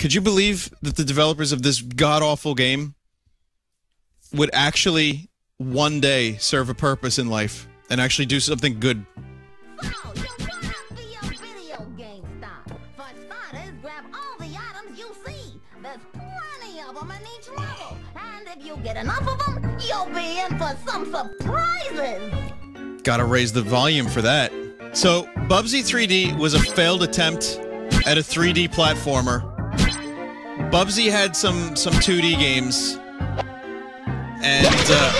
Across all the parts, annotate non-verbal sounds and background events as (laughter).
Could you believe that the developers of this god awful game would actually one day serve a purpose in life and actually do something good? Gotta raise the volume for that. So, Bubsy 3D was a failed attempt at a 3D platformer. Bubsy had some some 2D games, and uh,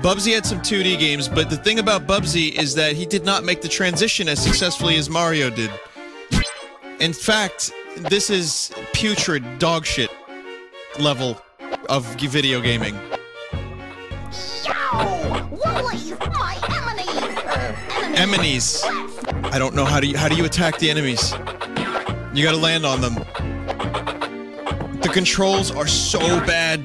Bubsy had some 2D games. But the thing about Bubsy is that he did not make the transition as successfully as Mario did. In fact, this is putrid dog shit level of video gaming. Yo! Woolies, my enemies! Enemies. I don't know how do you how do you attack the enemies? You gotta land on them. The controls are so bad.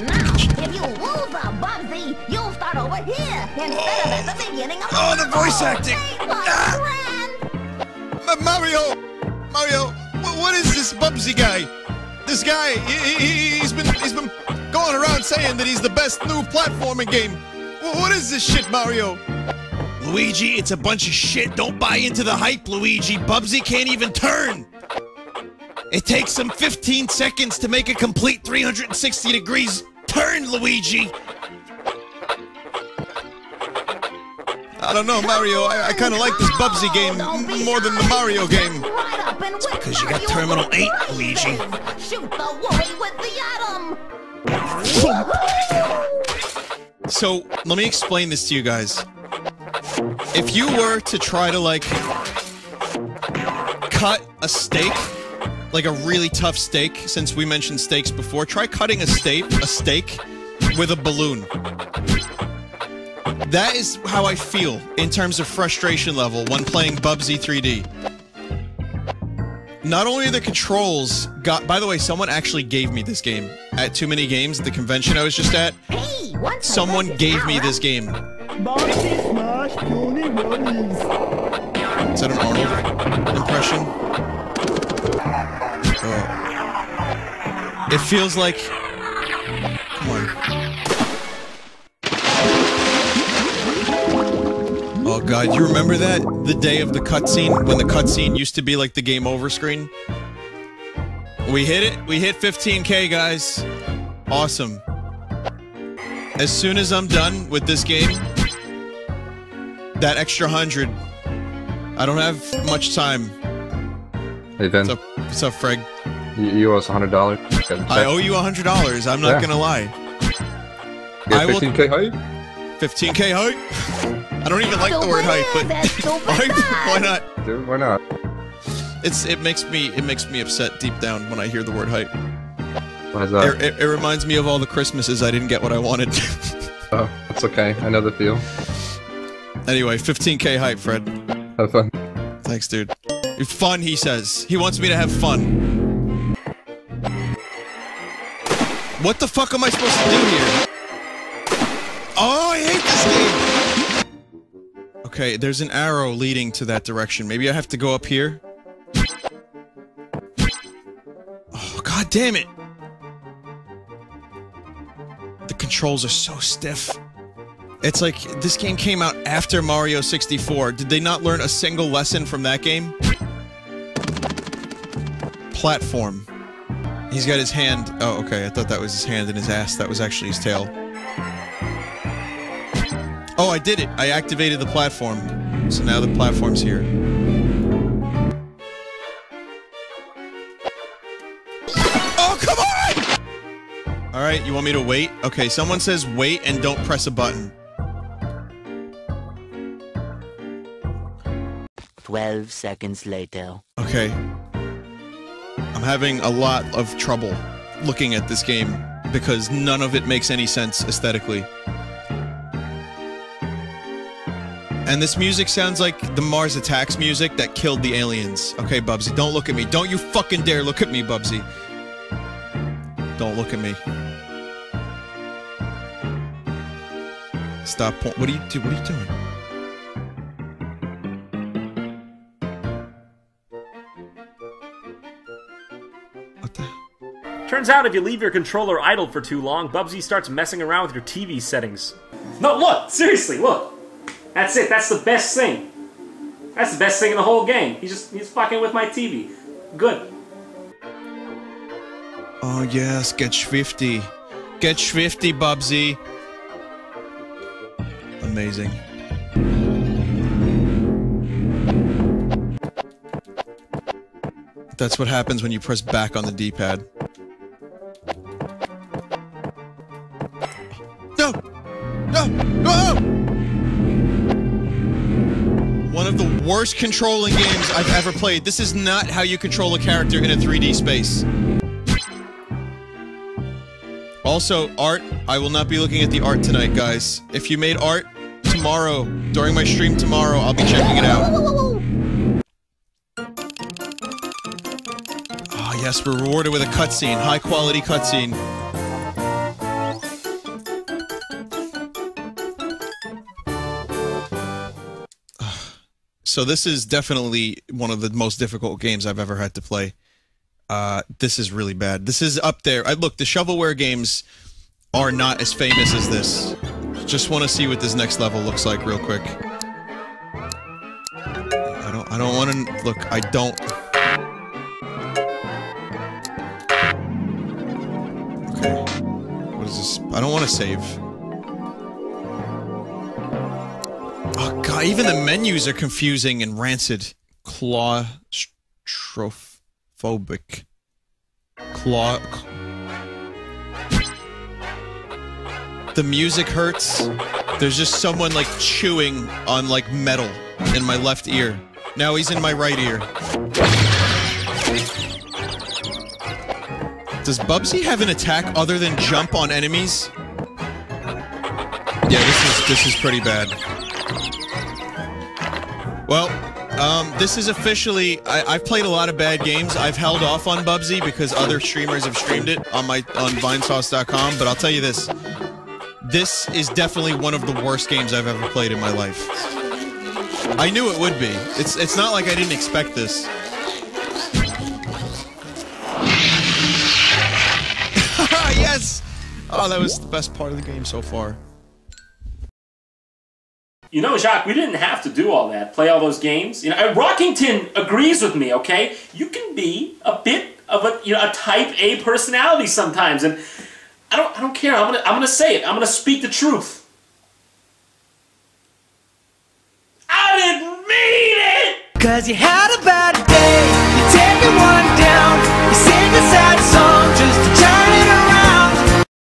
Now, if you lose a Bubsy, you'll start over here instead of at the beginning of Oh, the voice acting. Ah. Mario, Mario, wh- what is this Bubsy guy? This guy, he, he, he's been he's been going around saying that he's the best new platforming game. Wh- what is this shit, Mario? Luigi, it's a bunch of shit. Don't buy into the hype, Luigi. Bubsy can't even turn. It takes him 15 seconds to make a complete 360 degrees turn, Luigi. I don't know, Mario. I, I kind of like this Bubsy game Don't be m- more than the. Mario game. Up and you got Terminal 8. Luigi. Shoot the woolly with the atom. So, let me explain this to you guys. If you were to try to, like, cut a steak, like a really tough steak, since we mentioned steaks before, try cutting a steak, a steak with a balloon. That is how I feel in terms of frustration level when playing Bubsy 3D. Not only the controls got by the way, someone actually gave me this game at Too Many Games, the convention I was just at. Hey, Someone gave me this game. Is that an Arnold impression? Oh. It feels like. Come on. Oh god, you remember that? The day of the cutscene? When the cutscene used to be like the game over screen? We hit it. We hit 15k, guys. Awesome. As soon as I'm done with this game, that extra hundred I don't have much time. Hey Vin, What's up, what's up Fred? you, you owe us hundred dollars. I owe you hundred dollars. I'm not Yeah. gonna lie. I will- 15k height. 15k hype. I don't even like the word hype, but (laughs) hype, why not? Dude, why not? It's it makes me it makes me upset deep down when I hear the word hype. Why is that? It, it, it reminds me of all the Christmases I didn't get what I wanted. (laughs) Oh, that's okay. I know the feel. Anyway, 15k hype, Fred. Have fun. Thanks, dude. Fun, he says. He wants me to have fun. What the fuck am I supposed to do here? Oh, I hate this game! Okay, there's an arrow leading to that direction. Maybe I have to go up here? Oh, god damn it! The controls are so stiff. It's like this game came out after Mario 64. Did they not learn a single lesson from that game? Platform. He's got his hand. Oh, okay. I thought that was his hand and his ass. That was actually his tail. Oh, I did it. I activated the platform. So now the platform's here. Oh, come on! Alright, you want me to wait? Okay, someone says wait and don't press a button. 12 seconds later. Okay. I'm having a lot of trouble looking at this game because none of it makes any sense aesthetically. And this music sounds like the Mars Attacks music that killed the aliens. Okay, Bubsy, don't look at me. Don't you fucking dare look at me, Bubsy. Don't look at me. Stop. What are you do? What are you doing? Turns out if you leave your controller idle for too long, Bubsy starts messing around with your TV settings. No, look! Seriously, look! That's it, that's the best thing. That's the best thing in the whole game. He's just, he's fucking with my TV. Good. Oh yes, get swifty. Get swifty, Bubsy. Amazing. That's what happens when you press back on the D-pad. One of the worst controlling games I've ever played. This is not how you control a character in a 3D space. Also, art. I will not be looking at the art tonight, guys. If you made art tomorrow, during my stream tomorrow, I'll be checking it out. Ah, yes, we're rewarded with a cutscene. High quality cutscene. So this is definitely one of the most difficult games I've ever had to play. Uh, this is really bad. This is up there. I look, the shovelware games are not as famous as this. Just want to see what this next level looks like real quick. I don't. I don't want to look. I don't. Okay. What is this? I don't want to save. Oh even the menus are confusing and rancid. Claustrophobic. Claw. The music hurts. There's just someone like chewing on like metal in my left ear. Now he's in my right ear. Does Bubsy have an attack other than jump on enemies? Yeah, this is this is pretty bad. Well, um, this is officially. I, I've played a lot of bad games. I've held off on Bubsy because other streamers have streamed it on my on Vinesauce.com. But I'll tell you this: this is definitely one of the worst games I've ever played in my life. I knew it would be. It's it's not like I didn't expect this. (laughs) yes. Oh, that was the best part of the game so far. You know, Jacques, we didn't have to do all that, play all those games. You know, Rockington agrees with me, okay? You can be a bit of a, you know, a type A personality sometimes, and I don't, I don't care. I'm gonna, I'm gonna say it. I'm gonna speak the truth. I didn't mean it! Cause you bad